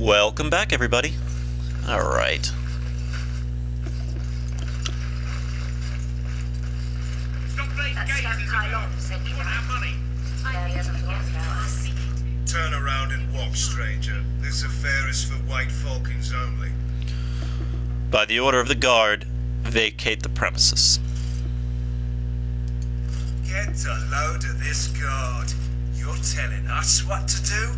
Welcome back, everybody. All right. Stop playing That games, stuff Isabel. Kylon sent We you want out. our money. No, he hasn't forgotten about us. Turn around and walk, stranger. This affair is for White Falcons only. By the order of the guard, vacate the premises. Get a load of this guard. You're telling us what to do?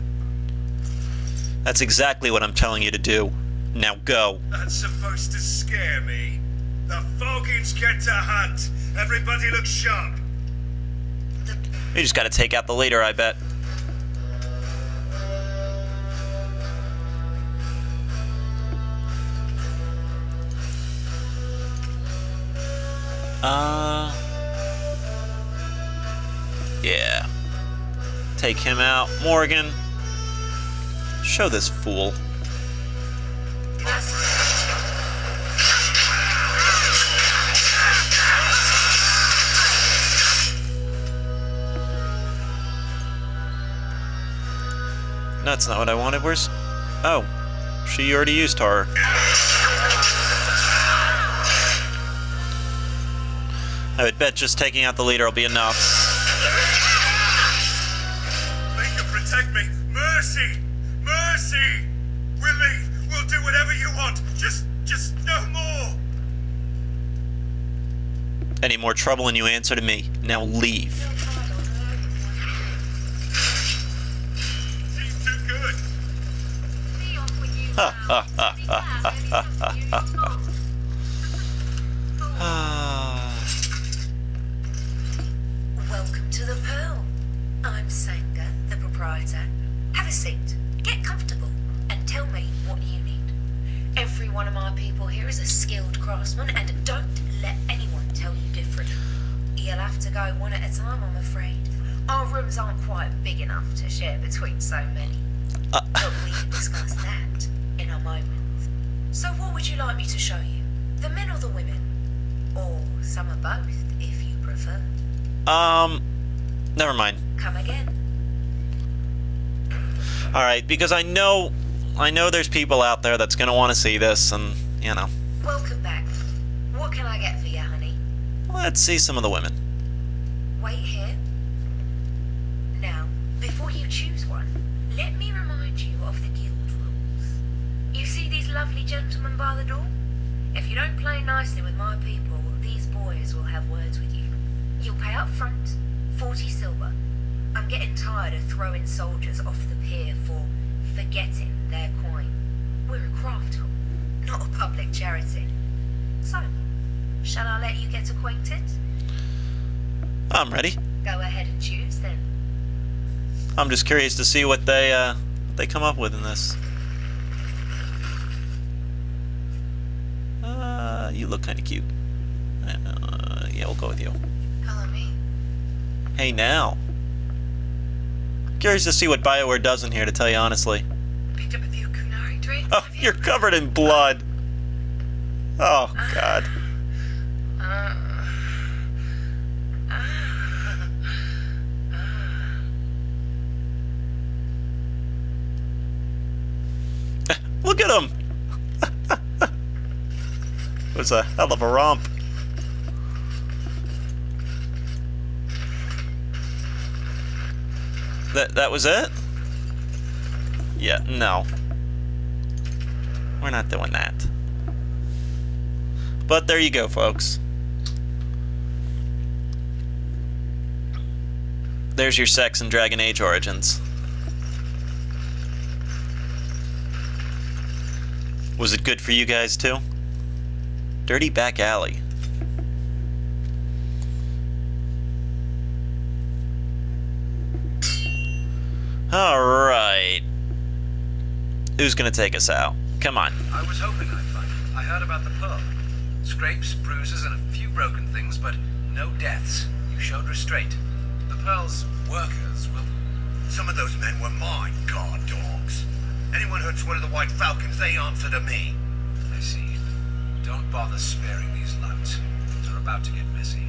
That's exactly what I'm telling you to do. Now go. That's supposed to scare me. The Falcons get to hunt. Everybody look sharp. You just gotta take out the leader, I bet. Uh. Yeah. Take him out. Morgan. Show this fool. That's not what I wanted. Where's. Oh. She already used her. I would bet just taking out the leader will be enough. They can protect me. Mercy! Mercy! We'll leave. We'll do whatever you want. Just, just no more. Any more trouble and you answer to me. Now leave. Seems too good. Ha ha ha ha ha ha ha ha. Ah. Welcome to the Pearl. I'm Sanga, the proprietor. Have a seat, get comfortable, and tell me what you need. Every one of my people here is a skilled craftsman, and don't let anyone tell you different. You'll have to go one at a time, I'm afraid. Our rooms aren't quite big enough to share between so many. Uh, But we can discuss that in a moment. So, what would you like me to show you? The men or the women? Or some of both, if you prefer. um. Never mind. Come again. All right, because I know, I know there's people out there that's gonna want to see this, and you know, Welcome back. What can I get for you, honey? let's see some of the women. Wait here. Now, before you choose one, let me remind you of the guild rules. You see these lovely gentlemen by the door? If you don't play nicely with my people, these boys will have words with you. You'll pay up front, 40 silver. I'm getting tired of throwing soldiers off the pier for forgetting their coin. We're a craft hall, not a public charity. So, shall I let you get acquainted? I'm ready. Go ahead and choose then. I'm just curious to see what they uh, what they come up with in this. Uh, you look kind of cute. Uh, yeah, we'll go with you. Follow me. Hey now. Curious to see what Bioware does in here, to tell you honestly. Picked up a few Qunari drinks. Oh, you? you're covered in blood. Oh God. Look at him. it was a hell of a romp. That that was it? Yeah, no. We're not doing that. But there you go, folks. There's your sex and Dragon Age origins. Was it good for you guys too? Dirty Back Alley. Alright. Who's gonna take us out? Come on. I was hoping I'd find it. I heard about the pearl. Scrapes, bruises, and a few broken things, but no deaths. You showed restraint. The pearl's workers will. Some of those men were mine, guard dogs. Anyone hurts one of the White Falcons, they answer to me. I see. Don't bother sparing these louts. Things are about to get messy.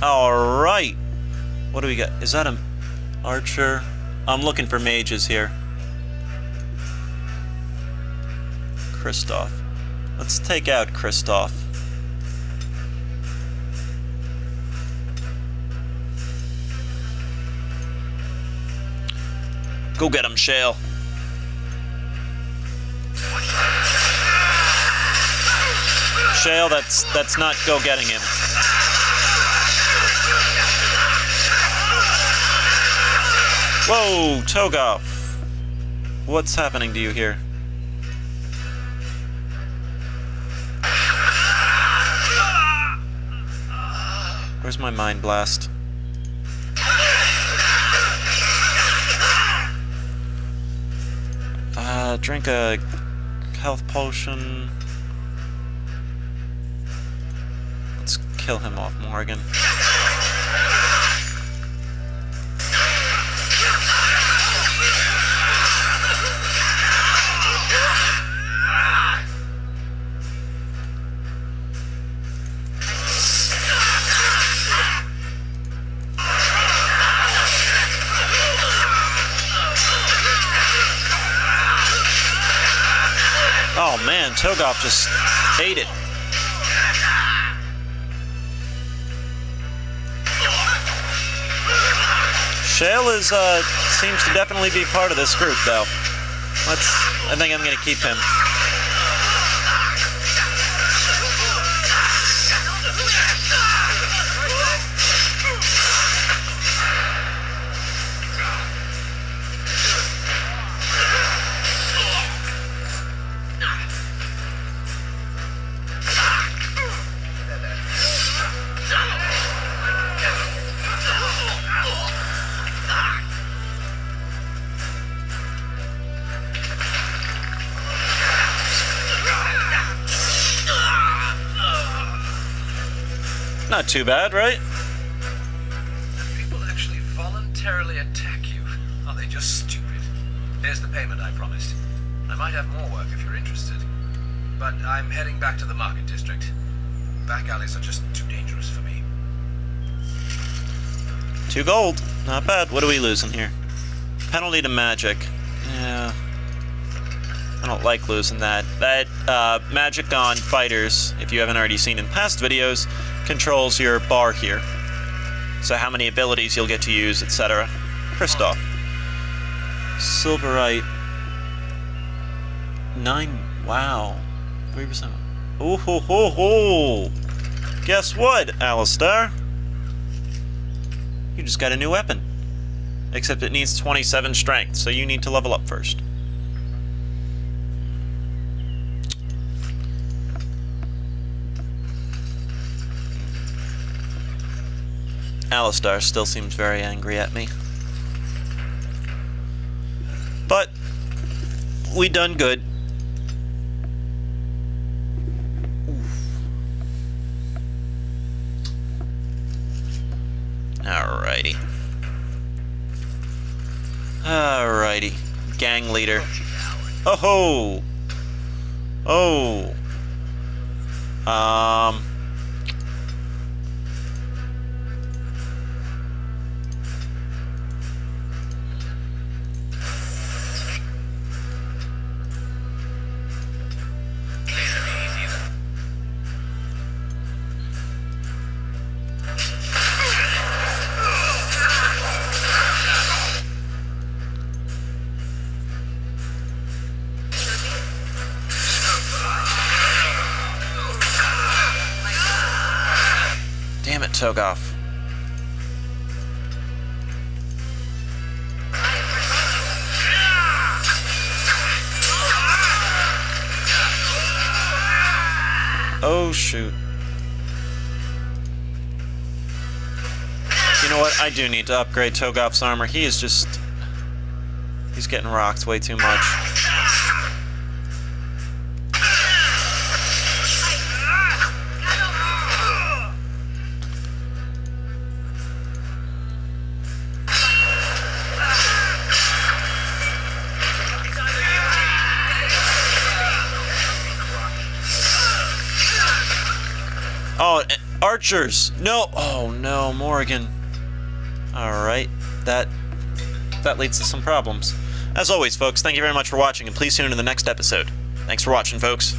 Alright. What do we got? Is that an archer? I'm looking for mages here. Kristoff. Let's take out Kristoff. Go get him, Shale. Shale, that's that's not go getting him. Whoa, Toegoff. What's happening to you here? Where's my mind blast? Uh, drink a health potion. Let's kill him off, Morgan. Oh man, Toegoff just ate it. Shale is uh seems to definitely be part of this group though. Let's I think I'm gonna keep him. Not too bad, right? People actually voluntarily attack you. Are they just stupid? Here's the payment I promised. I might have more work if you're interested. But I'm heading back to the market district. Back alleys are just too dangerous for me. Two gold. Not bad. What are we losing here? Penalty to magic. Yeah. I don't like losing that. That uh, magic on fighters, if you haven't already seen in past videos, controls your bar here. So how many abilities you'll get to use, etc. Kristoff. Silverite. Nine. Wow. 3%. Oh ho ho ho! Guess what, Alistair? You just got a new weapon. Except it needs 27 strength, so you need to level up first. Alistair still seems very angry at me. But we done good. Alrighty. Alrighty. Gang leader. Oh ho! Oh. Um. Damn it, Toegoff. Oh, shoot. You know what? I do need to upgrade Toegoff's armor. He is just... He's getting rocked way too much. Archers! No! Oh no, Morgan. Alright, that that leads to some problems. As always, folks, thank you very much for watching, and please tune in to the next episode. Thanks for watching, folks.